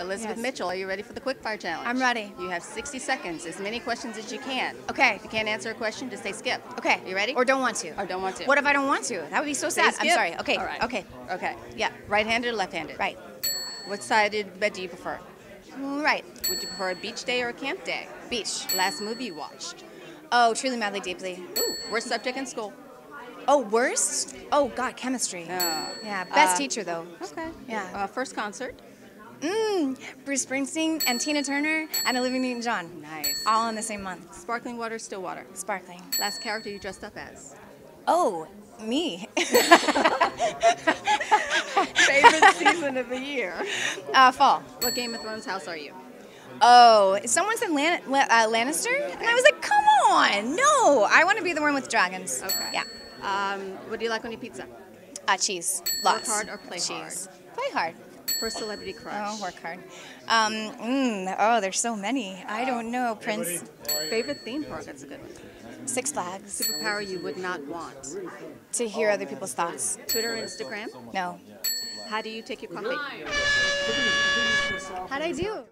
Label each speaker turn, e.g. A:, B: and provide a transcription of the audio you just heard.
A: Elizabeth
B: Yes.
A: Mitchell, are you ready for the quick fire challenge?
B: I'm ready.
A: You have 60 seconds, as many questions as you can.
B: Okay.
A: If you can't answer a question, just say skip.
B: Okay.
A: You ready?
B: Or don't want to.
A: Or don't want to.
B: What if I don't want to? That would be so sad. I'm sorry. Okay.
A: All right.
B: Okay.
A: Okay.
B: Yeah.
A: Right-handed or left-handed?
B: Right.
A: What sided bed do you prefer?
B: Right.
A: Would you prefer a beach day or a camp day?
B: Beach.
A: Last movie you watched?
B: Oh, truly, madly, deeply.
A: Ooh, worst subject in school?
B: Oh, worst? Oh, God, chemistry.
A: Yeah.
B: Yeah. Best
A: Uh,
B: teacher though.
A: Okay.
B: Yeah.
A: Uh, first concert?
B: Mmm. Bruce Springsteen and Tina Turner and Olivia Newton-John.
A: Nice.
B: All in the same month.
A: Sparkling water, still water?
B: Sparkling.
A: Last character you dressed up as?
B: Oh, me.
A: Favorite season of the year?
B: uh, fall.
A: What Game of Thrones house are you?
B: Oh, someone said Lan- La- uh, Lannister, and I was like, come on, no, I want to be the one with dragons.
A: Okay.
B: Yeah.
A: Um, what do you like on your pizza?
B: Uh, cheese.
A: Work hard or play
B: cheese. Play hard.
A: First celebrity crush?
B: Oh, work hard. Um, mm, oh, there's so many. I don't know. Prince.
A: Favorite theme park? That's a good one.
B: Six Flags.
A: Superpower you would not want?
B: To hear other people's thoughts.
A: Twitter, Instagram?
B: No.
A: How do you take your coffee?
B: How'd I do?